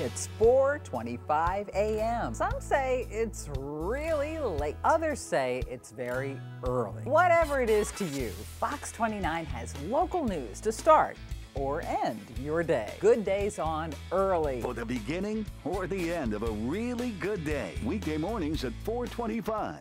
It's 4:25 a.m. Some say it's really late. Others say it's very early. Whatever it is to you, Fox 29 has local news to start or end your day. Good days on early. For the beginning or the end of a really good day. Weekday mornings at 425.